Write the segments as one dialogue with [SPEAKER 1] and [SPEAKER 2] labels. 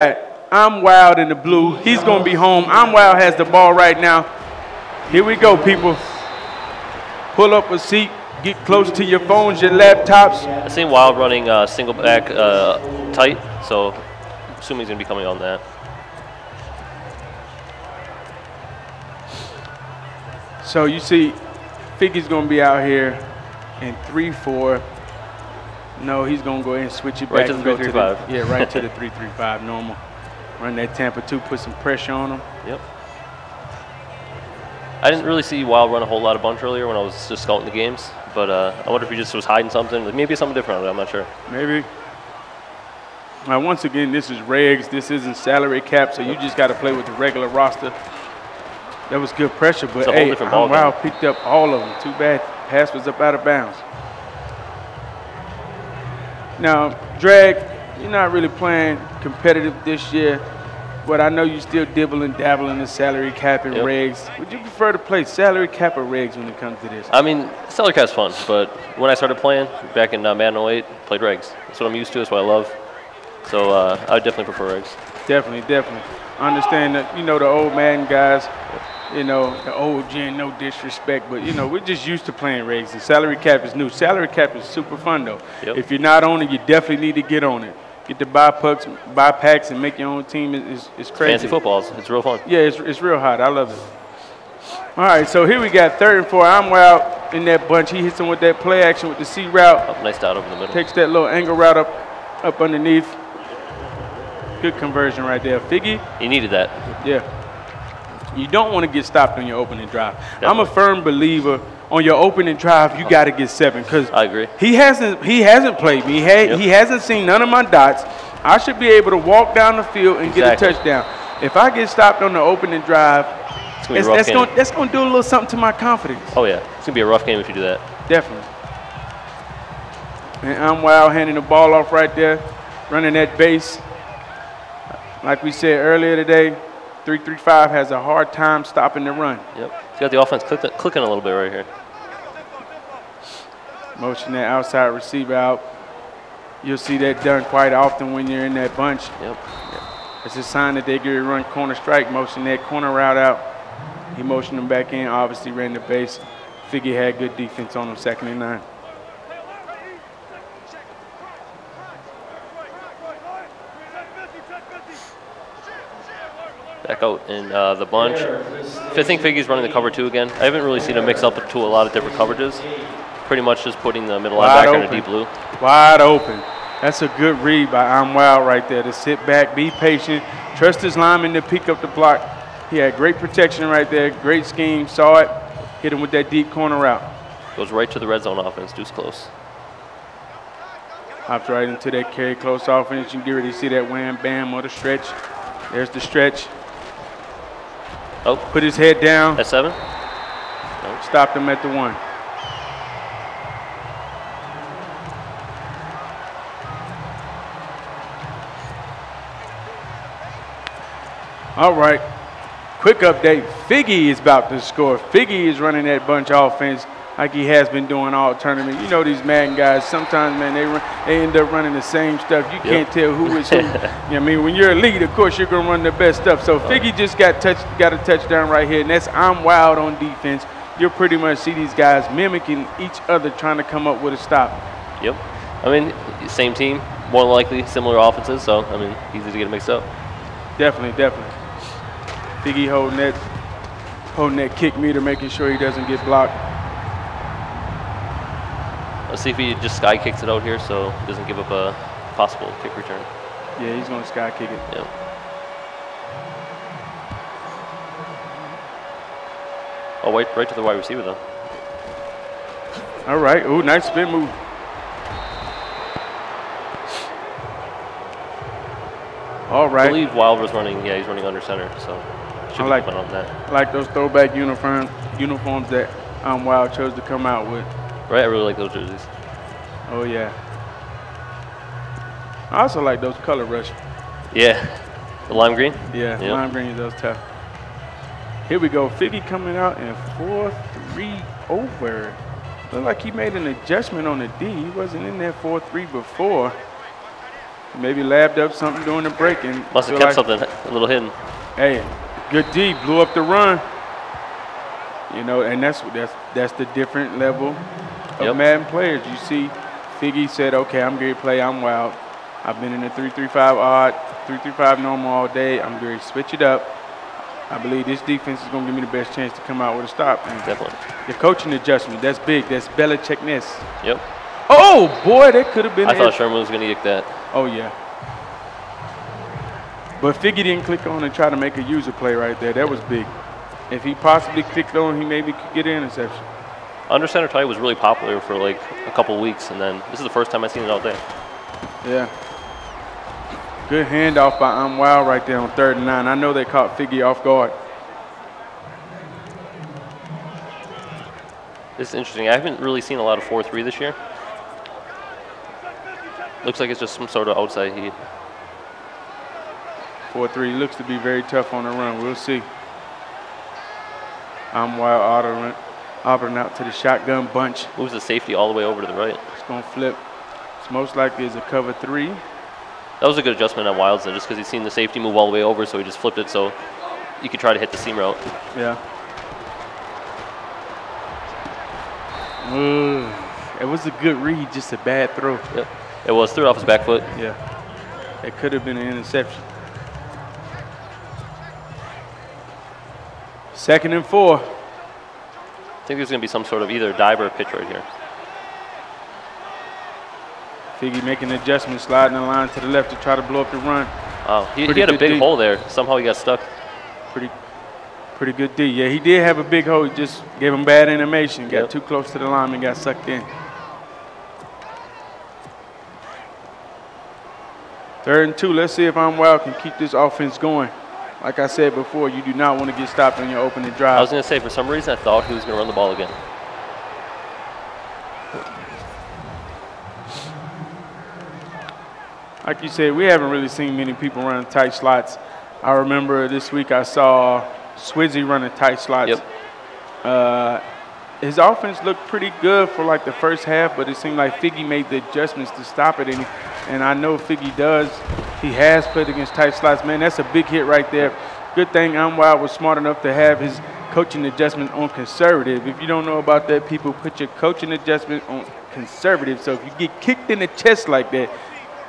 [SPEAKER 1] I'm Wild in the blue. He's going to be home. I'm Wild has the ball right now. Here we go, people. Pull up a seat. Get close to your phones, your laptops.
[SPEAKER 2] I seen Wild running uh, single back uh, tight, so I'm assuming he's going to be coming on that.
[SPEAKER 1] So you see, Figgy's going to be out here in 3-4. No, he's going to go ahead and switch it
[SPEAKER 2] Right
[SPEAKER 1] back.
[SPEAKER 2] to the
[SPEAKER 1] and go
[SPEAKER 2] 3-3-5.
[SPEAKER 1] Yeah, right to the 3-3-5 normal. Run that Tampa 2, put some pressure on him.
[SPEAKER 2] Yep. I didn't really see Wild run a whole lot of bunch earlier when I was just scouting the games, but uh, I wonder if he just was hiding something. Like maybe something different. I'm not sure.
[SPEAKER 1] Maybe. Now, once again, this is regs. This isn't salary cap, so you just got to play with the regular roster. That was good pressure, but hey,
[SPEAKER 2] different
[SPEAKER 1] I'm
[SPEAKER 2] ballgame.
[SPEAKER 1] Wild picked up all of them. Too bad pass was up out of bounds. Now, Drag, you're not really playing competitive this year, but I know you're still dibble and dabble in the salary cap and
[SPEAKER 2] Yep.
[SPEAKER 1] regs. Would you prefer to play salary cap or regs when it comes to this?
[SPEAKER 2] I mean, salary cap's fun, but when I started playing back in uh, Madden 08, played regs. That's what I'm used to. That's what I love. So uh, I would definitely prefer regs.
[SPEAKER 1] Definitely, definitely. I understand that, you know, the old Madden guys, you know, the old gen, no disrespect, but, you know, we're just used to playing regs. The salary cap is new. Salary cap is super fun, though.
[SPEAKER 2] Yep.
[SPEAKER 1] If you're not on it, you definitely need to get on it. Get the buy pucks, buy packs, and make your own team is, is, is crazy.
[SPEAKER 2] Fancy footballs. It's real fun.
[SPEAKER 1] Yeah, it's, it's real hot. I love it. All right, so here we got third and four. I'm wild in that bunch. He hits him with that play action with the C route.
[SPEAKER 2] Oh, nice dot over the middle.
[SPEAKER 1] Takes that little angle route up, up underneath. Good conversion right there. Figgy,
[SPEAKER 2] He needed that.
[SPEAKER 1] yeah. You don't want to get stopped on your opening drive. I'm a firm believer on your opening drive, you got to get seven because
[SPEAKER 2] I agree.
[SPEAKER 1] he hasn't he hasn't played me. He, ha-
[SPEAKER 2] Yep.
[SPEAKER 1] he hasn't seen none of my dots. I should be able to walk down the field and get a touchdown. If I get stopped on the opening drive,
[SPEAKER 2] It's gonna be
[SPEAKER 1] that's,
[SPEAKER 2] a rough
[SPEAKER 1] that's
[SPEAKER 2] game.
[SPEAKER 1] going that's going to do a little something to my confidence.
[SPEAKER 2] Oh yeah, it's gonna be a rough game if you do that.
[SPEAKER 1] Definitely. And I'm wild handing the ball off right there, running that base. Like we said earlier today, 335 has a hard time stopping the run.
[SPEAKER 2] Yep. He's got the offense clicking, clicking a little bit right here.
[SPEAKER 1] Motion that outside receiver out. You'll see that done quite often when you're in that bunch.
[SPEAKER 2] Yep.
[SPEAKER 1] It's a sign that they get to run corner strike, motion that corner route out. He motioned him back in, obviously ran the base. Figure had good defense on him, second and nine.
[SPEAKER 2] Back out in uh, the bunch. I think Figgy's running the cover two again. I haven't really seen him mix up to a lot of different coverages. Pretty much just putting the middle
[SPEAKER 1] Wide
[SPEAKER 2] linebacker in a deep blue.
[SPEAKER 1] Wide open. That's a good read by I'm Wild right there to sit back, be patient, trust his lineman to pick up the block. He had great protection right there, great scheme, saw it, hit him with that deep corner route.
[SPEAKER 2] Goes right to the red zone offense. Deuce close.
[SPEAKER 1] Hops right into that carry close offense. You can get ready to see that wham bam or the stretch. There's the stretch.
[SPEAKER 2] Oh,
[SPEAKER 1] Put his head down,
[SPEAKER 2] At seven.
[SPEAKER 1] stopped him at the one. All right. Quick update. Figgy is about to score. Figgy is running that bunch offense like he has been doing all tournament. You know these Madden guys, sometimes, man, they run, they end up running the same stuff. You can't tell who is who. you know what I mean? When you're a lead, of course, you're going to run the best stuff. So Figgy just got touch, got a touchdown right here, and that's I'm wild on defense. You'll pretty much see these guys mimicking each other, trying to come up with a stop.
[SPEAKER 2] Yep. I mean, same team, more than likely similar offenses. So I mean, easy to get mixed up.
[SPEAKER 1] Definitely, definitely. Figgy holding that, holding that kick meter, making sure he doesn't get blocked.
[SPEAKER 2] Let's see if he just sky kicks it out here, so he doesn't give up a possible kick return.
[SPEAKER 1] Yeah, he's gonna sky kick it.
[SPEAKER 2] Yep. Oh, wait, right to the wide receiver though.
[SPEAKER 1] All right. Ooh, nice spin move. All right.
[SPEAKER 2] I believe Wild was running. Yeah, he's running under center, so should
[SPEAKER 1] I like-
[SPEAKER 2] on that.
[SPEAKER 1] I like those throwback uniform uniforms that um, Wild chose to come out with.
[SPEAKER 2] Right, I really like those jerseys.
[SPEAKER 1] Oh yeah. I also like those color rush.
[SPEAKER 2] Yeah, the lime green.
[SPEAKER 1] Yeah,
[SPEAKER 2] Yep.
[SPEAKER 1] lime green, those tough. Here we go. Figgy coming out in 4-3 over. Look like he made an adjustment on the D. He wasn't in that 4-3 before. Maybe labbed up something during the break and
[SPEAKER 2] Must have kept
[SPEAKER 1] like,
[SPEAKER 2] something a little hidden.
[SPEAKER 1] Hey, good D, blew up the run. You know, and that's that's that's the different level of
[SPEAKER 2] Yep.
[SPEAKER 1] Madden players. You see, Figgy said, "Okay, I'm going to play. I'm wild. I've been in the three-three-five odd, three-three-five normal all day. I'm going to switch it up. I believe this defense is going to give me the best chance to come out with a stop." And
[SPEAKER 2] Definitely.
[SPEAKER 1] the coaching adjustment, that's big. That's Belichickness.
[SPEAKER 2] Yep.
[SPEAKER 1] Oh boy, that could have been.
[SPEAKER 2] I thought Sherman was going to get that.
[SPEAKER 1] Oh yeah. But Figgy didn't click on and try to make a user play right there. That was big. If he possibly clicked on, he maybe could get an interception.
[SPEAKER 2] Under center tight was really popular for like a couple weeks, and then this is the first time I've seen it all day.
[SPEAKER 1] Yeah. Good handoff by I'm Wild right there on third and nine. I know they caught Figgy off guard.
[SPEAKER 2] This is interesting. I haven't really seen a lot of 4-3 this year. Looks like it's just some sort of outside heat.
[SPEAKER 1] 4-3 looks to be very tough on the run. We'll see. I'm Wild Auburn, out to the shotgun bunch.
[SPEAKER 2] Moves the safety all the way over to the right.
[SPEAKER 1] It's going to flip. It's most likely is a cover three.
[SPEAKER 2] That was a good adjustment on Wilds, though, just because he's seen the safety move all the way over, so he just flipped it so you could try to hit the seam route.
[SPEAKER 1] Yeah. Ugh. It was a good read, just a bad throw.
[SPEAKER 2] Yep. It was threw off his back foot.
[SPEAKER 1] Yeah. It could have been an interception. Second and four.
[SPEAKER 2] I think there's going to be some sort of either dive or pitch right here.
[SPEAKER 1] Figgy making an adjustment, sliding the line to the left to try to blow up the run.
[SPEAKER 2] Oh, he, he had a big
[SPEAKER 1] D.
[SPEAKER 2] hole there. Somehow he got stuck.
[SPEAKER 1] Pretty pretty good D. Yeah, he did have a big hole. He just gave him bad animation. Got
[SPEAKER 2] Yep.
[SPEAKER 1] too close to the line and got sucked in. Third and two. Let's see if I'm wild can keep this offense going. Like I said before, you do not want to get stopped on your opening drive.
[SPEAKER 2] I was going to say, for some reason, I thought he was going to run the ball again.
[SPEAKER 1] Like you said, we haven't really seen many people running tight slots. I remember this week I saw Swizzy running tight slots.
[SPEAKER 2] Yep.
[SPEAKER 1] Uh, his offense looked pretty good for like the first half, but it seemed like Figgy made the adjustments to stop it. And, and I know Figgy does. He has played against tight slots. Man, that's a big hit right there. Good thing I'm Wild was smart enough to have his coaching adjustment on conservative. If you don't know about that, people put your coaching adjustment on conservative. So if you get kicked in the chest like that,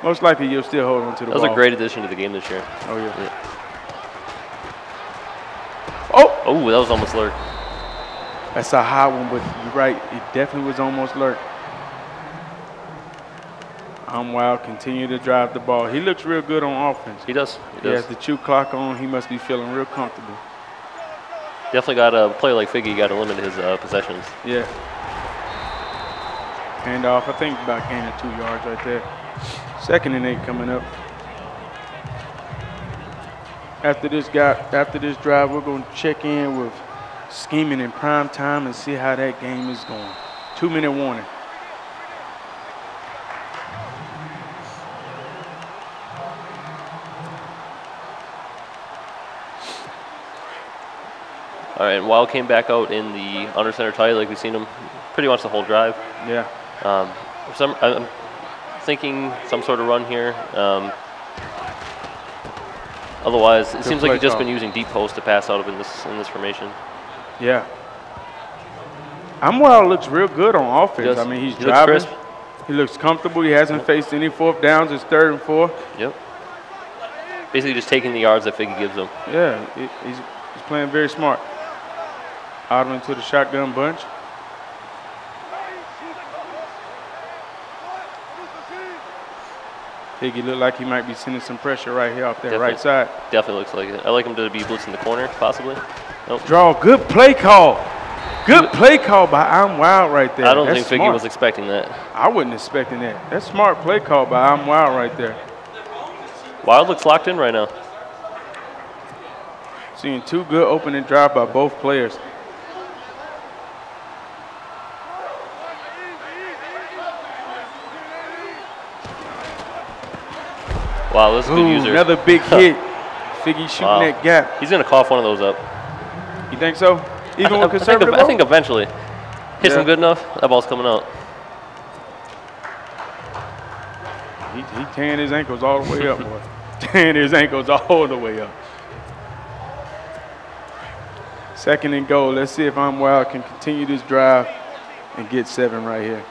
[SPEAKER 1] most likely you'll still hold on to the
[SPEAKER 2] That was a great addition to the game this year.
[SPEAKER 1] Oh, yeah.
[SPEAKER 2] Yeah.
[SPEAKER 1] Oh,
[SPEAKER 2] Oh, that was almost lurk.
[SPEAKER 1] That's a high one, but you're right. It definitely was almost lurk. I'm wild. Continue to drive the ball. He looks real good on offense.
[SPEAKER 2] He does. He
[SPEAKER 1] He
[SPEAKER 2] does.
[SPEAKER 1] has the chew clock on. He must be feeling real comfortable.
[SPEAKER 2] Definitely got a play like Figgy. Got to limit his uh, possessions.
[SPEAKER 1] Yeah. Hand off. I think about gaining two yards right there. Second and eight coming up. After this guy, after this drive, we're going to check in with scheming in prime time and see how that game is going. Two minute warning.
[SPEAKER 2] All right, and Wild came back out in the under center tight, like we've seen him pretty much the whole drive.
[SPEAKER 1] Yeah.
[SPEAKER 2] Um, some, I'm thinking some sort of run here. Um, otherwise, it seems like he's just been using deep post to pass out of in this in this formation.
[SPEAKER 1] Yeah. I'm Wild looks real good on offense. I mean, he's
[SPEAKER 2] He looks
[SPEAKER 1] driving.
[SPEAKER 2] crisp.
[SPEAKER 1] He looks comfortable. He hasn't faced any fourth downs. It's third and four.
[SPEAKER 2] Yep. Basically, just taking the yards that Figgy gives him.
[SPEAKER 1] Yeah, he's, he's playing very smart. Out into the shotgun bunch. Figgy look like he might be sending some pressure right here off that
[SPEAKER 2] Definitely.
[SPEAKER 1] right side.
[SPEAKER 2] Definitely looks like it. I like him to be blitzing the corner, possibly. Nope.
[SPEAKER 1] Draw, good play call. Good play call by I'm Wild right there.
[SPEAKER 2] I don't
[SPEAKER 1] That's
[SPEAKER 2] think Figgy was expecting that.
[SPEAKER 1] I wasn't expecting that. That's smart play call by I'm Wild right there.
[SPEAKER 2] Wild looks locked in right now.
[SPEAKER 1] Seeing two good opening drive by both players.
[SPEAKER 2] Wow, this is a good
[SPEAKER 1] Ooh,
[SPEAKER 2] user.
[SPEAKER 1] another big hit. Figgy shooting
[SPEAKER 2] Wow.
[SPEAKER 1] that gap.
[SPEAKER 2] He's gonna cough one of those up.
[SPEAKER 1] You think so? Even
[SPEAKER 2] I,
[SPEAKER 1] with
[SPEAKER 2] I think,
[SPEAKER 1] conservative?
[SPEAKER 2] I think eventually. Hits
[SPEAKER 1] Yeah.
[SPEAKER 2] him good enough. That ball's coming out.
[SPEAKER 1] he, he tearing his ankles all the way up, boy. tearing his ankles all the way up. Second and goal. Let's see if I'm wild can continue this drive and get seven right here.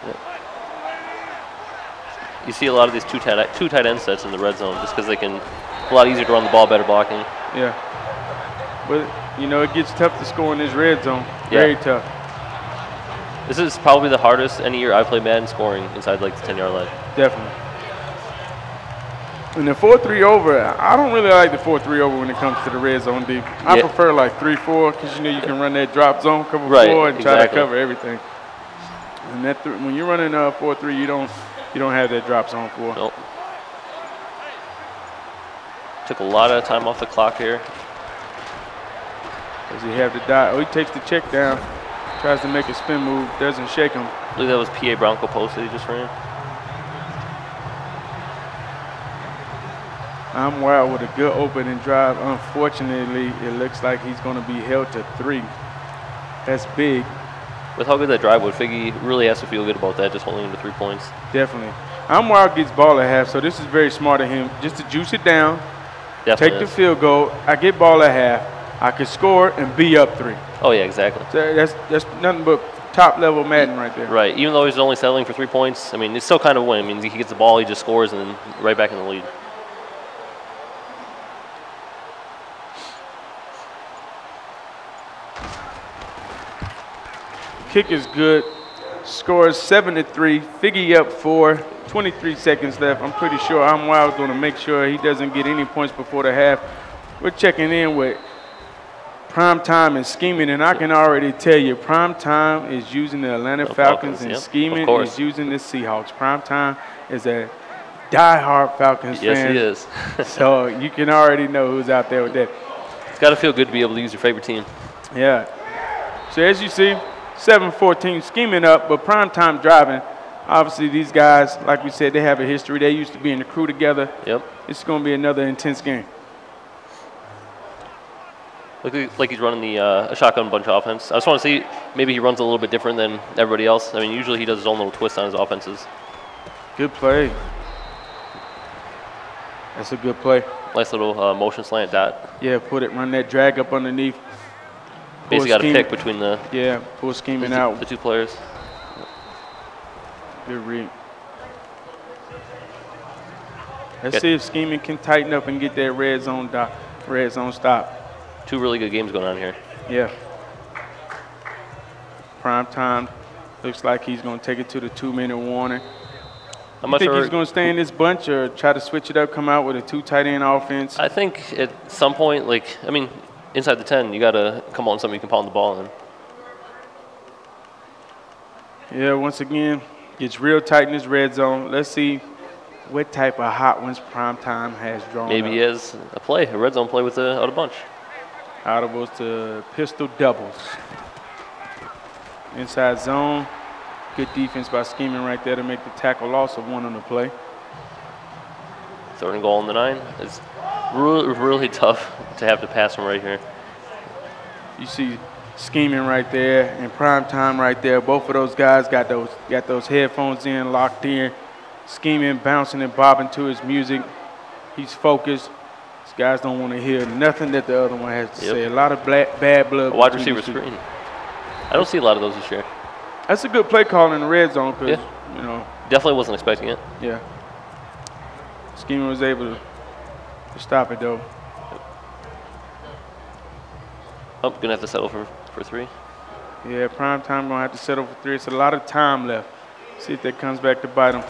[SPEAKER 2] You see a lot of these two tight two tight end sets in the red zone just because they can a lot easier to run the ball, better blocking.
[SPEAKER 1] Yeah. But you know it gets tough to score in this red zone. Very
[SPEAKER 2] Yeah.
[SPEAKER 1] tough.
[SPEAKER 2] This is probably the hardest any year I've played Madden scoring inside like the 10 yard line.
[SPEAKER 1] Definitely. And the 4-3 over, I don't really like the 4-3 over when it comes to the red zone deep. I
[SPEAKER 2] Yeah.
[SPEAKER 1] prefer like 3-4 because you know you can run that drop zone, cover
[SPEAKER 2] Right,
[SPEAKER 1] four, and try to cover everything. And that th- when you're running uh, a 4-3, you don't you don't have that drop zone for.
[SPEAKER 2] Nope. Took a lot of time off the clock here.
[SPEAKER 1] Does he have the die? Oh, he takes the check down, tries to make a spin move, doesn't shake him.
[SPEAKER 2] I believe that was PA Bronco post that he just ran.
[SPEAKER 1] I'm wild with a good opening drive. Unfortunately, it looks like he's going to be held to three. That's big.
[SPEAKER 2] With how good that drive was, Figgy really has to feel good about that, just holding him to three points.
[SPEAKER 1] Definitely. I'm wild gets ball at half, so this is very smart of him just to juice it down,
[SPEAKER 2] Definitely.
[SPEAKER 1] take the field goal. I get ball at half. I can score and be up three.
[SPEAKER 2] Oh yeah, exactly.
[SPEAKER 1] So that's that's nothing but top level Madden right there.
[SPEAKER 2] Right. Even though he's only settling for three points, I mean, it's still kind of a win. I mean, he gets the ball, he just scores, and then right back in the lead.
[SPEAKER 1] Kick is good. Scores seven to three. Figgy up four. 23 seconds left. I'm pretty sure I'm wild going to make sure he doesn't get any points before the half. We're checking in with prime time and scheming, and I can already tell you, prime time is using the Atlanta
[SPEAKER 2] The
[SPEAKER 1] Falcons,
[SPEAKER 2] Falcons,
[SPEAKER 1] and
[SPEAKER 2] yep,
[SPEAKER 1] scheming is using the Seahawks. Prime time is a diehard Falcons
[SPEAKER 2] Yes,
[SPEAKER 1] fan.
[SPEAKER 2] he is.
[SPEAKER 1] so you can already know who's out there with that.
[SPEAKER 2] it's got to feel good to be able to use your favorite team.
[SPEAKER 1] Yeah. So as you see, 7-14 scheming up, but prime time driving. Obviously, these guys, like we said, they have a history. They used to be in the crew together.
[SPEAKER 2] Yep.
[SPEAKER 1] It's going to be another intense game.
[SPEAKER 2] Look like- like he's running the uh, a shotgun bunch of offense. I just want to see maybe he runs a little bit different than everybody else. I mean, usually he does his own little twist on his offenses.
[SPEAKER 1] Good play. That's a good play.
[SPEAKER 2] Nice little uh, motion slant dot.
[SPEAKER 1] Yeah, put it, run that drag up underneath.
[SPEAKER 2] Basically, got to pick between the,
[SPEAKER 1] Yeah, pull
[SPEAKER 2] the,
[SPEAKER 1] scheming
[SPEAKER 2] two,
[SPEAKER 1] out.
[SPEAKER 2] the two players.
[SPEAKER 1] Good read. Let's
[SPEAKER 2] Good.
[SPEAKER 1] see if scheming can tighten up and get that red zone dot, red zone stop.
[SPEAKER 2] Two really good games going on here.
[SPEAKER 1] Yeah. Prime time. Looks like he's going to take it to the two-minute warning.
[SPEAKER 2] I'm
[SPEAKER 1] You think
[SPEAKER 2] sure.
[SPEAKER 1] he's going to stay in this bunch or try to switch it up, come out with a two tight end offense?
[SPEAKER 2] I think at some point, like I mean, inside the ten, you got to come on something you can pound the ball in.
[SPEAKER 1] yeah, once again, gets real tight in this red zone. Let's see what type of hot ones prime time has drawn
[SPEAKER 2] Maybe
[SPEAKER 1] up.
[SPEAKER 2] he has a play, a red zone play with the out a bunch.
[SPEAKER 1] Audibles to pistol doubles. Inside zone. Good defense by scheming right there to make the tackle loss of one on the play.
[SPEAKER 2] Third and goal on the nine. It's really, really tough to have to pass from right here.
[SPEAKER 1] You see scheming right there and prime time right there. Both of those guys got those got those headphones in, locked in, scheming, bouncing and bobbing to his music. He's focused. These guys don't want to hear nothing that the other one has to
[SPEAKER 2] Yep.
[SPEAKER 1] say. A lot of black, bad blood.
[SPEAKER 2] A wide receiver screen. I don't see a lot of those this year.
[SPEAKER 1] That's a good play call in the red zone because
[SPEAKER 2] Yeah.
[SPEAKER 1] you know
[SPEAKER 2] Definitely wasn't expecting it.
[SPEAKER 1] Yeah. Scheming was able to stop it though.
[SPEAKER 2] Oh, gonna have to settle for for three.
[SPEAKER 1] Yeah, prime time gonna have to settle for three. It's a lot of time left. See if that comes back to bite him.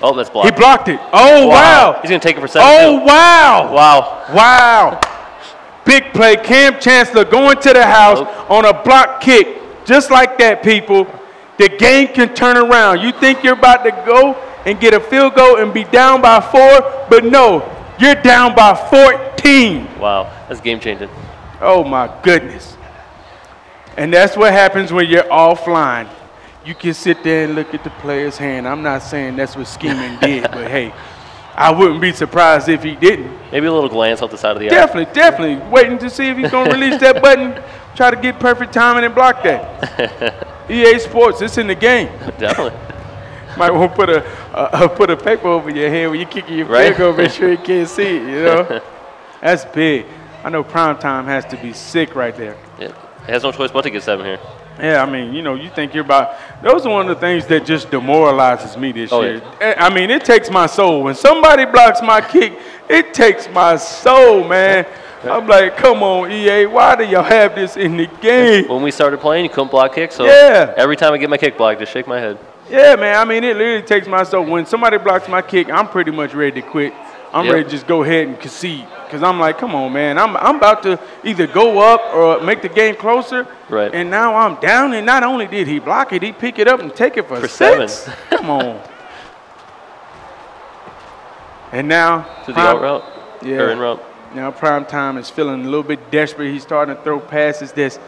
[SPEAKER 2] Oh, that's
[SPEAKER 1] He
[SPEAKER 2] blocked.
[SPEAKER 1] blocked it. Oh wow.
[SPEAKER 2] He's gonna take it for seven.
[SPEAKER 1] Oh
[SPEAKER 2] too.
[SPEAKER 1] wow.
[SPEAKER 2] Wow.
[SPEAKER 1] Wow. Big play. Kam Chancellor going to the house
[SPEAKER 2] Nope.
[SPEAKER 1] on a block kick. Just like that, people. The game can turn around. You think you're about to go and get a field goal and be down by four, but no, you're down by 14.
[SPEAKER 2] Wow. That's game changing.
[SPEAKER 1] Oh my goodness. And that's what happens when you're offline. You can sit there and look at the player's hand. I'm not saying that's what scheming did, but hey, I wouldn't be surprised if he didn't.
[SPEAKER 2] Maybe a little glance off the side of the eye.
[SPEAKER 1] Definitely, definitely. Waiting to see if he's going to release that button, try to get perfect timing and block that. EA Sports, it's in the game.
[SPEAKER 2] Definitely.
[SPEAKER 1] might want to put a uh, put a paper over your head when you kick your
[SPEAKER 2] Right.
[SPEAKER 1] goal, make sure you can't see it. You know, that's big. I know prime time has to be sick right there. Yeah.
[SPEAKER 2] It has no choice but to get seven here.
[SPEAKER 1] Yeah, I mean, you know, you think you're about. Those are one of the things that just demoralizes me this
[SPEAKER 2] Oh,
[SPEAKER 1] year. Eh, I mean, it takes my soul. When somebody blocks my kick, it takes my soul, man. I'm like, come on, EA, why do y'all have this in the game?
[SPEAKER 2] When we started playing, you couldn't block kicks. So
[SPEAKER 1] Yeah.
[SPEAKER 2] every time I get my kick blocked, just shake my head.
[SPEAKER 1] Yeah, man. I mean, it literally takes my soul. When somebody blocks my kick, I'm pretty much ready to quit. I'm
[SPEAKER 2] Yep.
[SPEAKER 1] ready to just go ahead and concede. Because I'm like, come on, man. I'm, I'm about to either go up or make the game closer.
[SPEAKER 2] Right.
[SPEAKER 1] And now I'm down, and not only did he block it, he pick it up and take it for,
[SPEAKER 2] For
[SPEAKER 1] six.
[SPEAKER 2] seven.
[SPEAKER 1] come on. And now,
[SPEAKER 2] To the
[SPEAKER 1] prime-
[SPEAKER 2] out route.
[SPEAKER 1] Yeah.
[SPEAKER 2] Or in route.
[SPEAKER 1] now prime time is feeling a little bit desperate. He's starting to throw passes that's,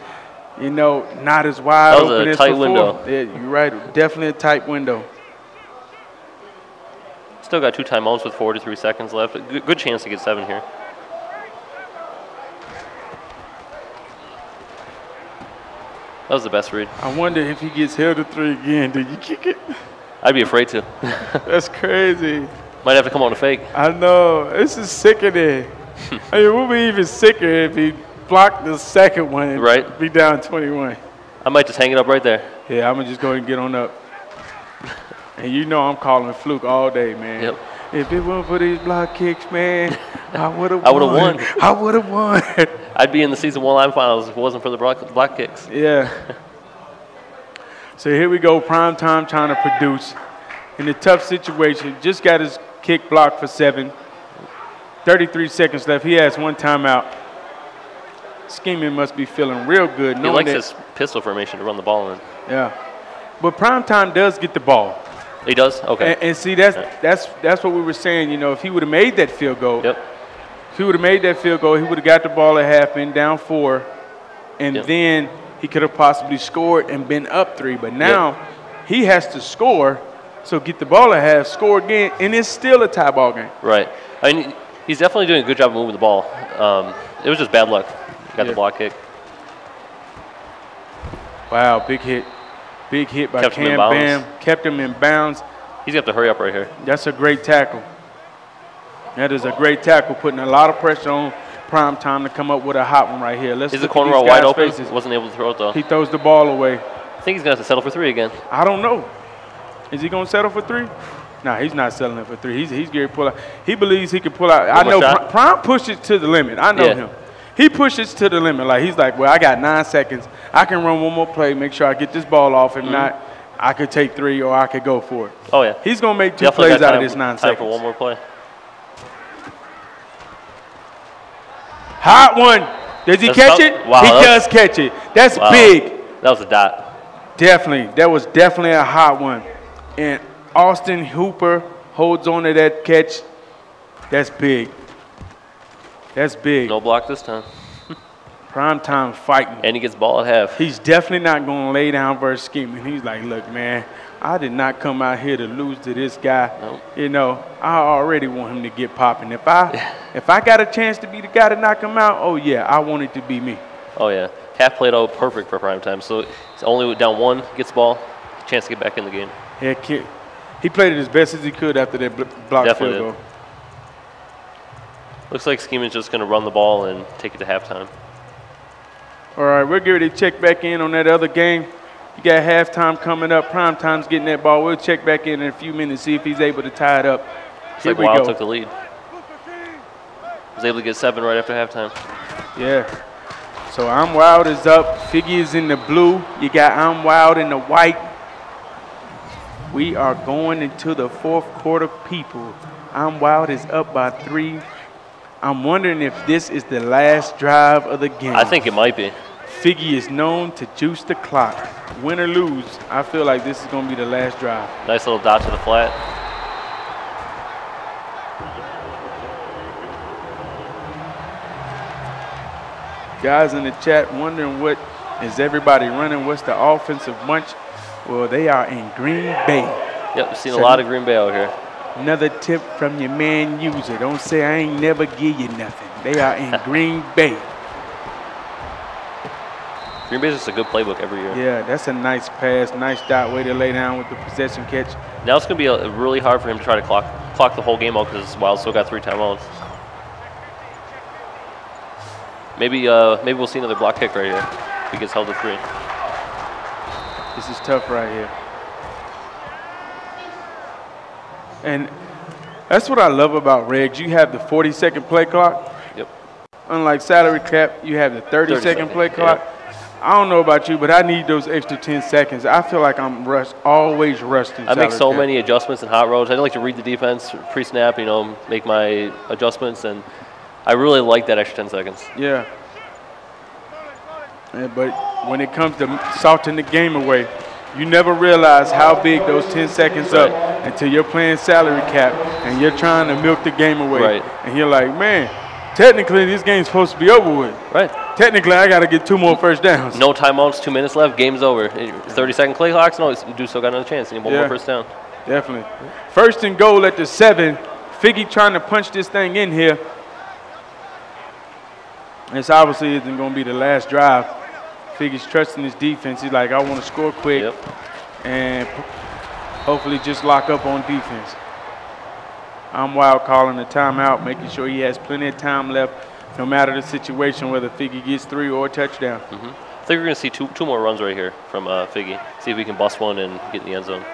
[SPEAKER 1] you know, not as wide
[SPEAKER 2] That was a
[SPEAKER 1] as
[SPEAKER 2] tight
[SPEAKER 1] before.
[SPEAKER 2] window.
[SPEAKER 1] Yeah, you're right. Definitely a tight window.
[SPEAKER 2] Still got two timeouts with 43 seconds left. Good, good chance to get seven here. That was the best read.
[SPEAKER 1] I wonder if he gets held to three again. Do you kick it?
[SPEAKER 2] I'd be afraid to.
[SPEAKER 1] That's crazy.
[SPEAKER 2] Might have to come on a fake.
[SPEAKER 1] I know. This is sickening. I mean, we'll be even sicker if he blocked the second one and
[SPEAKER 2] Right.
[SPEAKER 1] be down 21.
[SPEAKER 2] I might just hang it up right there.
[SPEAKER 1] Yeah, I'm going to just go ahead and get on up. And you know I'm calling fluke all day, man.
[SPEAKER 2] Yep.
[SPEAKER 1] If it weren't for these block kicks, man, I would have
[SPEAKER 2] I would've won.
[SPEAKER 1] I would have won.
[SPEAKER 2] I'd be in the season one line finals if it wasn't for the block, block kicks.
[SPEAKER 1] Yeah. so here we go, prime time trying to produce. In a tough situation, just got his kick blocked for seven. 33 seconds left. He has one timeout. Scheming must be feeling real good.
[SPEAKER 2] He likes
[SPEAKER 1] that-
[SPEAKER 2] this pistol formation to run the ball in.
[SPEAKER 1] Yeah. But prime time does get the ball.
[SPEAKER 2] He does? Okay.
[SPEAKER 1] And, and see, that's that's that's what we were saying. You know, if he would have made that field goal,
[SPEAKER 2] Yep.
[SPEAKER 1] if he would have made that field goal, he would have got the ball at half, been down four, and
[SPEAKER 2] Yep.
[SPEAKER 1] then he could have possibly scored and been up three. But now he has to score, so get the ball at half, score again, and it's still a tie ball game.
[SPEAKER 2] Right. I mean, he's definitely doing a good job of moving the ball. Um, it was just bad luck. Got
[SPEAKER 1] Yeah.
[SPEAKER 2] the block kick.
[SPEAKER 1] Wow, big hit, big hit by
[SPEAKER 2] Kept him in Kam.
[SPEAKER 1] Bam, kept him in bounds.
[SPEAKER 2] He's got to hurry up right here.
[SPEAKER 1] That's a great tackle. That is a great tackle, putting a lot of pressure on prime time to come up with a hot one right here. Let's
[SPEAKER 2] Is the corner route wide open?
[SPEAKER 1] faces.
[SPEAKER 2] Wasn't able to throw it though.
[SPEAKER 1] He throws the ball away.
[SPEAKER 2] I think he's gonna have to settle for three again.
[SPEAKER 1] I don't know. Is he gonna settle for three? Nah, he's not settling for three. He's he's getting pull out. He believes he can pull out. I know Prime pushes to the limit. I know
[SPEAKER 2] Yeah.
[SPEAKER 1] him. He pushes to the limit. Like he's like, well, I got nine seconds. I can run one more play, make sure I get this ball off.
[SPEAKER 2] Mm-hmm.
[SPEAKER 1] If not, I could take three or I could go for it.
[SPEAKER 2] Oh yeah.
[SPEAKER 1] He's gonna make two
[SPEAKER 2] Definitely
[SPEAKER 1] plays out of this nine
[SPEAKER 2] time
[SPEAKER 1] seconds.
[SPEAKER 2] for one more play.
[SPEAKER 1] Hot one. Does he
[SPEAKER 2] That's
[SPEAKER 1] catch it?
[SPEAKER 2] Wow,
[SPEAKER 1] he does catch it. That's
[SPEAKER 2] Wow.
[SPEAKER 1] big.
[SPEAKER 2] That was a dot.
[SPEAKER 1] Definitely. That was definitely a hot one. And Austin Hooper holds on to that catch. That's big. That's big.
[SPEAKER 2] No block this time.
[SPEAKER 1] Prime time fighting.
[SPEAKER 2] And he gets ball at half.
[SPEAKER 1] He's definitely not going to lay down versus scheming. He's like, look, man, I did not come out here to lose to this guy.
[SPEAKER 2] Nope.
[SPEAKER 1] You know, I already want him to get popping. If I, if I got a chance to be the guy to knock him out, oh yeah, I want it to be me.
[SPEAKER 2] Oh yeah. Half played out perfect for prime time. So it's only down one, gets ball, chance to get back in the game.
[SPEAKER 1] Yeah, kid. He played it as best as he could after that block
[SPEAKER 2] Definitely
[SPEAKER 1] field
[SPEAKER 2] did. Looks like Scheming's just gonna run the ball and take it to halftime.
[SPEAKER 1] All right, we're ready to check back in on that other game. You got halftime coming up. Prime time's getting that ball. We'll check back in in a few minutes, see if he's able to tie it up.
[SPEAKER 2] Looks
[SPEAKER 1] Here
[SPEAKER 2] like
[SPEAKER 1] we
[SPEAKER 2] Wild
[SPEAKER 1] go.
[SPEAKER 2] took the lead. Was able to get seven right after halftime.
[SPEAKER 1] Yeah. So I'm Wild is up. Figgy is in the blue. You got I'm Wild in the white. We are going into the fourth quarter, people. I'm Wild is up by three. I'm wondering if this is the last drive of the game.
[SPEAKER 2] I think it might be.
[SPEAKER 1] Figgy is known to juice the clock. Win or lose, I feel like this is going to be the last drive.
[SPEAKER 2] Nice little dot to the flat.
[SPEAKER 1] Guys in the chat wondering what is everybody running? What's the offensive bunch? Well, they are in Green Bay.
[SPEAKER 2] Yep, we've seen a lot of Green Bay out here.
[SPEAKER 1] Another tip from your man user. Don't say I ain't never give you nothing. They are in Green Bay.
[SPEAKER 2] Green Bay's just a good playbook every year.
[SPEAKER 1] Yeah, that's a nice pass, nice dot way to lay down with the possession catch.
[SPEAKER 2] Now it's going to be a, really hard for him to try to clock clock the whole game out because Wild still got three timeouts. Maybe uh, maybe we'll see another block kick right here. If he gets held to three.
[SPEAKER 1] This is tough right here. And that's what I love about regs. You have the 40 second play clock.
[SPEAKER 2] Yep.
[SPEAKER 1] Unlike salary cap, you have the 30,
[SPEAKER 2] 30
[SPEAKER 1] second
[SPEAKER 2] second,
[SPEAKER 1] play clock. I don't know about you, but I need those extra 10 seconds. I feel like I'm rushed, always rushed
[SPEAKER 2] I make so
[SPEAKER 1] cap.
[SPEAKER 2] many adjustments in hot roads. I like to read the defense pre-snap, you know, make my adjustments, and I really like that extra 10 seconds.
[SPEAKER 1] Yeah. Yeah, but when it comes to salting the game away, you never realize how big those 10 seconds up until you're playing salary cap and you're trying to milk the game away.
[SPEAKER 2] Right.
[SPEAKER 1] And you're like, man, technically this game's supposed to be over with.
[SPEAKER 2] Right.
[SPEAKER 1] Technically, I got to get two more first downs.
[SPEAKER 2] No timeouts, two minutes left, game's over. Eh, 30 second play clocks, no, you do still got another chance. You need one
[SPEAKER 1] Yeah.
[SPEAKER 2] more first down.
[SPEAKER 1] Definitely. First and goal at the seven. Figgy trying to punch this thing in here. This obviously isn't going to be the last drive. Figgy's trusting his defense. He's like, I want to score quick
[SPEAKER 2] Yep.
[SPEAKER 1] and hopefully just lock up on defense. I'm wild calling the timeout, making sure he has plenty of time left, no matter the situation, whether Figgy gets three or a touchdown.
[SPEAKER 2] I think we're going to see two, two more runs right here from uh, Figgy. See if we can bust one and get in the end zone.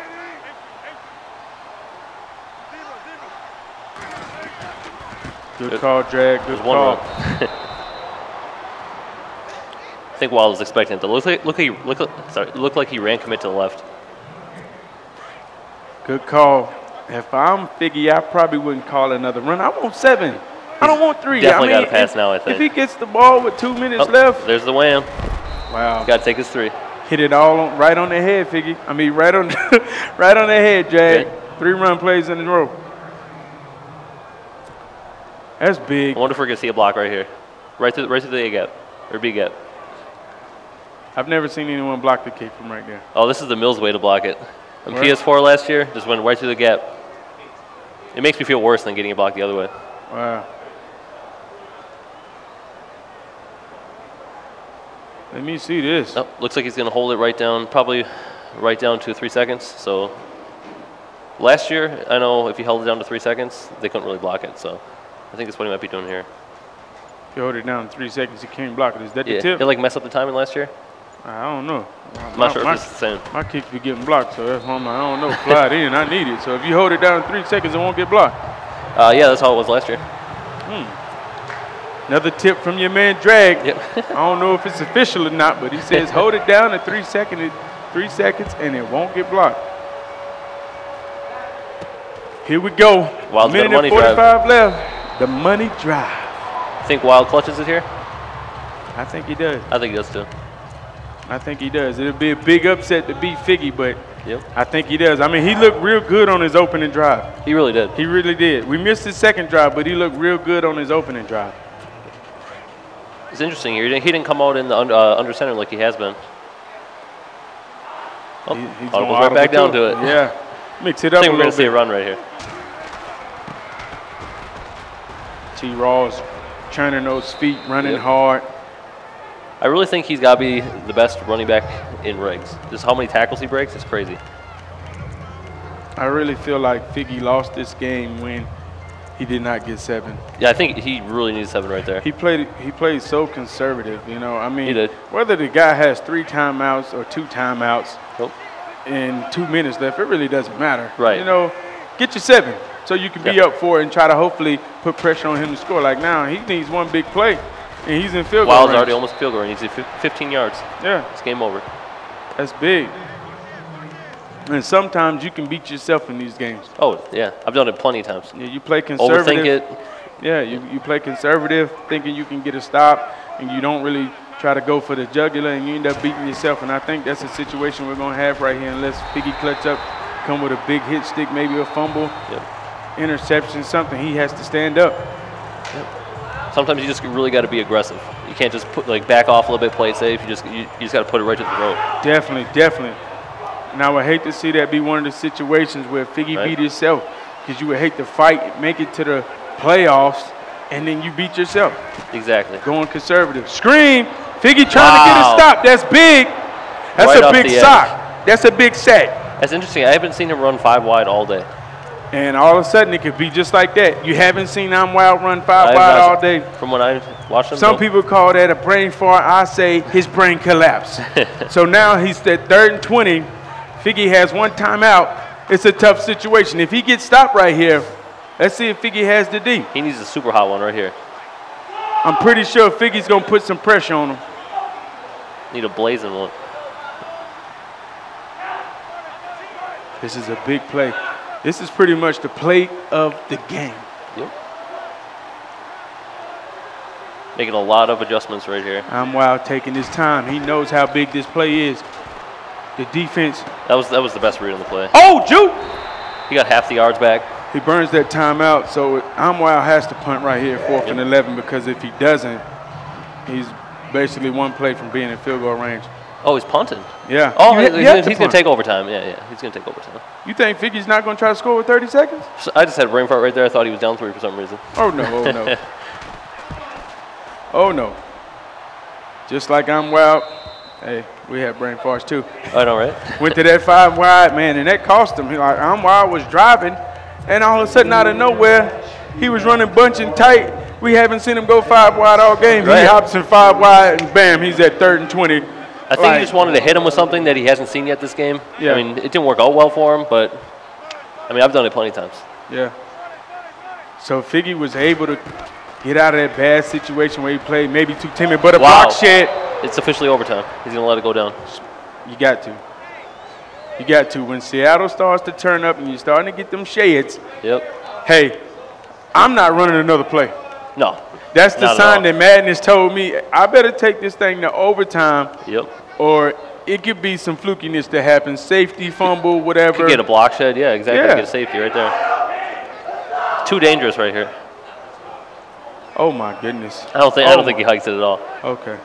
[SPEAKER 1] Good
[SPEAKER 2] Good.
[SPEAKER 1] call, drag. Good
[SPEAKER 2] There's one
[SPEAKER 1] call.
[SPEAKER 2] I think Wild was expecting it to look like look like he, look sorry look like he ran commit to the left.
[SPEAKER 1] Good call. If I'm Figgy, I probably wouldn't call another run. I want seven. I don't want three.
[SPEAKER 2] definitely
[SPEAKER 1] I mean,
[SPEAKER 2] gotta pass
[SPEAKER 1] if,
[SPEAKER 2] now, I think.
[SPEAKER 1] If he gets the ball with two minutes
[SPEAKER 2] Oh,
[SPEAKER 1] left,
[SPEAKER 2] There's the wham.
[SPEAKER 1] wow,
[SPEAKER 2] Got to take his three.
[SPEAKER 1] hit it all on, right on the head, Figgy. I mean, right on, right on the head, Jag.
[SPEAKER 2] Okay.
[SPEAKER 1] Three run plays in a row. That's big.
[SPEAKER 2] I wonder if we're gonna see a block right here, right through right through the A gap or B gap.
[SPEAKER 1] I've never seen anyone block the kick from right there.
[SPEAKER 2] Oh, this is the Mills way to block it. On
[SPEAKER 1] Where?
[SPEAKER 2] PS4 last year, just went right through the gap. It makes me feel worse than getting it blocked the other way.
[SPEAKER 1] Wow. Let me see this.
[SPEAKER 2] Oh, looks like he's gonna hold it right down, probably right down to three seconds. So last year, I know if you held it down to three seconds, they couldn't really block it. So I think that's what he might be doing here.
[SPEAKER 1] If you hold it down three seconds, you can't block it. Is that
[SPEAKER 2] Yeah,
[SPEAKER 1] the tip?
[SPEAKER 2] they like mess up the timing last year.
[SPEAKER 1] I don't know.
[SPEAKER 2] I'm not sure
[SPEAKER 1] my,
[SPEAKER 2] it's the same.
[SPEAKER 1] my kicks be getting blocked, so that's why I'm I don't know. Fly it in. I need it. So if you hold it down in three seconds, it won't get blocked.
[SPEAKER 2] Uh, yeah, that's how it was last year.
[SPEAKER 1] Another tip from your man Drag.
[SPEAKER 2] Yep.
[SPEAKER 1] I don't know if it's official or not, but he says hold it down in three seconds, three seconds, and it won't get blocked. Here we go.
[SPEAKER 2] Wild's
[SPEAKER 1] Minute
[SPEAKER 2] money
[SPEAKER 1] and
[SPEAKER 2] drive.
[SPEAKER 1] 45 left. The money drive.
[SPEAKER 2] Think Wild clutches it here?
[SPEAKER 1] I think he does.
[SPEAKER 2] I think he does too.
[SPEAKER 1] I think he does. It'll be a big upset to beat Figgy, but
[SPEAKER 2] Yep.
[SPEAKER 1] I think he does. I mean, he looked real good on his opening drive.
[SPEAKER 2] He really did.
[SPEAKER 1] He really did. We missed his second drive, but he looked real good on his opening drive.
[SPEAKER 2] It's interesting here. He didn't, he didn't come out in the under, uh, under center like he has been. Oh,
[SPEAKER 1] He- he's
[SPEAKER 2] right back down to it.
[SPEAKER 1] Yeah. Mix it
[SPEAKER 2] I
[SPEAKER 1] up a
[SPEAKER 2] think we're going to see a run right here.
[SPEAKER 1] T. Rawls churning those feet, running
[SPEAKER 2] Yep.
[SPEAKER 1] hard.
[SPEAKER 2] I really think he's got to be the best running back in regs. Just how many tackles he breaks, it's crazy.
[SPEAKER 1] I really feel like Figgy lost this game when he did not get seven.
[SPEAKER 2] Yeah, I think he really needs seven right there.
[SPEAKER 1] He played he played so conservative, you know. I mean, whether the guy has three timeouts or two timeouts
[SPEAKER 2] Nope.
[SPEAKER 1] and two minutes left, it really doesn't matter.
[SPEAKER 2] Right.
[SPEAKER 1] You know, get your seven so you can be up for it and try to hopefully put pressure on him to score. Like now, he needs one big play, and he's in field goal
[SPEAKER 2] Wild's
[SPEAKER 1] range.
[SPEAKER 2] already almost field goal. He needs fif- 15 yards.
[SPEAKER 1] Yeah,
[SPEAKER 2] It's game over.
[SPEAKER 1] that's big. And sometimes you can beat yourself in these games.
[SPEAKER 2] Oh, yeah. I've done it plenty of times.
[SPEAKER 1] Yeah, you play conservative.
[SPEAKER 2] Overthink it.
[SPEAKER 1] Yeah, you, you play conservative, thinking you can get a stop, and you don't really try to go for the jugular, and you end up beating yourself. And I think that's a situation we're going to have right here, unless Figgy clutch up, come with a big hit stick, maybe a fumble,
[SPEAKER 2] Yep.
[SPEAKER 1] interception, something. He has to stand up.
[SPEAKER 2] Sometimes you just really got to be aggressive. You can't just put like back off a little bit, play it safe. You just you, you just got to put it right to the throat.
[SPEAKER 1] Definitely, definitely. And I would hate to see that be one of the situations where Figgy
[SPEAKER 2] Right.
[SPEAKER 1] beat himself, because you would hate to fight, make it to the playoffs, and then you beat yourself.
[SPEAKER 2] Exactly.
[SPEAKER 1] Going conservative. Scream. Figgy trying to get a
[SPEAKER 2] Wow.
[SPEAKER 1] stop. That's big. That's
[SPEAKER 2] Right
[SPEAKER 1] a big
[SPEAKER 2] the edge.
[SPEAKER 1] sock. That's a big sack.
[SPEAKER 2] That's interesting. I haven't seen him run five wide all day.
[SPEAKER 1] And all of a sudden, it could be just like that. You haven't seen I'm Wild run five
[SPEAKER 2] I've
[SPEAKER 1] wide all day.
[SPEAKER 2] From what I watched him.
[SPEAKER 1] Some
[SPEAKER 2] no.
[SPEAKER 1] people call that a brain fart. I say his brain collapsed. so now he's at third and 20. Figgy has one timeout. It's a tough situation. If he gets stopped right here, let's see if Figgy has the D.
[SPEAKER 2] He needs a super hot one right here.
[SPEAKER 1] I'm pretty sure Figgy's going to put some pressure on him.
[SPEAKER 2] Need a blazing one.
[SPEAKER 1] This is a big play. This is pretty much the play of the game.
[SPEAKER 2] Yep. Making a lot of adjustments right here.
[SPEAKER 1] I'm Wild taking his time. He knows how big this play is. The defense.
[SPEAKER 2] That was that was the best read on the play.
[SPEAKER 1] Oh, Juke!
[SPEAKER 2] He got half the yards back.
[SPEAKER 1] He burns that timeout, so I'm Wild has to punt right here, fourth and 11, because if he doesn't, he's basically one play from being in field goal range.
[SPEAKER 2] Oh, he's punting.
[SPEAKER 1] Yeah.
[SPEAKER 2] Oh,
[SPEAKER 1] You
[SPEAKER 2] he-
[SPEAKER 1] ha- you
[SPEAKER 2] he's, gonna- he's going to take overtime. Yeah, yeah. He's going to take overtime.
[SPEAKER 1] You think Figgy's not going to try to score with 30 seconds?
[SPEAKER 2] So I just had brain fart right there. I thought he was down three for some reason.
[SPEAKER 1] Oh no! Oh no! oh no! Just like I'm Wild. Hey, we had brain farts too.
[SPEAKER 2] I know, right?
[SPEAKER 1] Went to that five wide man, and that cost him. He like I'm Wild was driving, and all of a sudden out of nowhere, he was running bunching tight. We haven't seen him go five wide all game. He hops in five wide, and bam, he's at third and twenty.
[SPEAKER 2] I think he just wanted to hit him with something that he hasn't seen yet this game.
[SPEAKER 1] Yeah.
[SPEAKER 2] I mean, it didn't work out well for him, but I mean, I've done it plenty of times.
[SPEAKER 1] Yeah. So Figgy was able to get out of that bad situation where he played maybe too timid, but a
[SPEAKER 2] Wow.
[SPEAKER 1] block shed.
[SPEAKER 2] It's officially overtime. He's going to let it go down.
[SPEAKER 1] You got to. You got to. When Seattle starts to turn up and you're starting to get them shades,
[SPEAKER 2] Yep.
[SPEAKER 1] hey, I'm not running another play.
[SPEAKER 2] No.
[SPEAKER 1] That's the
[SPEAKER 2] Not
[SPEAKER 1] sign that Madness told me I better take this thing to overtime
[SPEAKER 2] Yep.
[SPEAKER 1] or it could be some flukiness that happens. Safety, fumble, whatever.
[SPEAKER 2] Could get a block shed. Yeah, exactly.
[SPEAKER 1] Yeah.
[SPEAKER 2] Get a safety right there. Too dangerous right here.
[SPEAKER 1] oh my goodness.
[SPEAKER 2] I don't think I
[SPEAKER 1] Oh
[SPEAKER 2] don't think he hikes it at all.
[SPEAKER 1] Okay.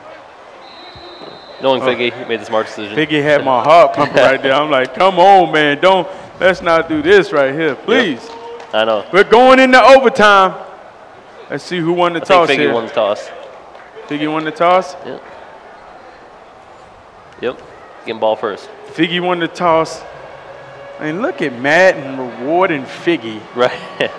[SPEAKER 2] Knowing oh. Figgy, he made the smart decision.
[SPEAKER 1] Figgy had my heart pumping right there. I'm like, come on, man. Don't let's not do this right here, please.
[SPEAKER 2] I know.
[SPEAKER 1] We're going into overtime. Let's see who won the
[SPEAKER 2] I
[SPEAKER 1] toss
[SPEAKER 2] think Figgy
[SPEAKER 1] here.
[SPEAKER 2] won the toss.
[SPEAKER 1] Figgy won the toss.
[SPEAKER 2] Yep. Yep. Getting ball first.
[SPEAKER 1] Figgy won the toss. And look at Madden rewarding Figgy.
[SPEAKER 2] Right.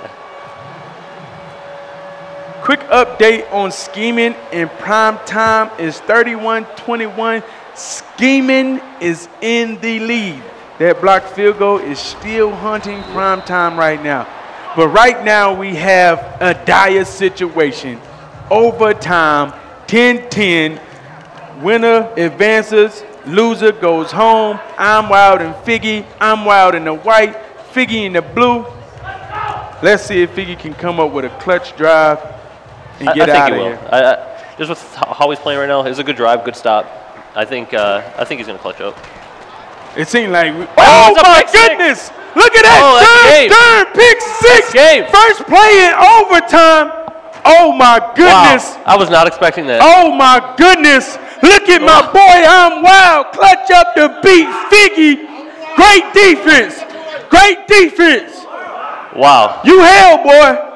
[SPEAKER 1] Quick update on scheming in prime time is 31-21. Scheming is in the lead. That blocked field goal is still hunting prime time right now. But right now we have a dire situation. Overtime, 10-10. Winner advances, loser goes home. I'm wild and Figgy. I'm wild in the white, Figgy in the blue. Let's see if Figgy can come up with a clutch drive and
[SPEAKER 2] I,
[SPEAKER 1] get
[SPEAKER 2] I
[SPEAKER 1] out of here.
[SPEAKER 2] I, I, just with how how he's playing right now, it's a good drive, good stop. I think uh, I think he's gonna clutch up.
[SPEAKER 1] It seemed like, we,
[SPEAKER 2] Oh,
[SPEAKER 1] oh my
[SPEAKER 2] goodness! six.
[SPEAKER 1] Look at that
[SPEAKER 2] Oh,
[SPEAKER 1] third,
[SPEAKER 2] game.
[SPEAKER 1] third pick six,
[SPEAKER 2] game.
[SPEAKER 1] first play in overtime. Oh my goodness!
[SPEAKER 2] Wow. I was not expecting that.
[SPEAKER 1] Oh my goodness! Look at my boy, I'm wild. Clutch up the beat, Figgy. Great defense. Great defense.
[SPEAKER 2] Wow.
[SPEAKER 1] You hell, boy.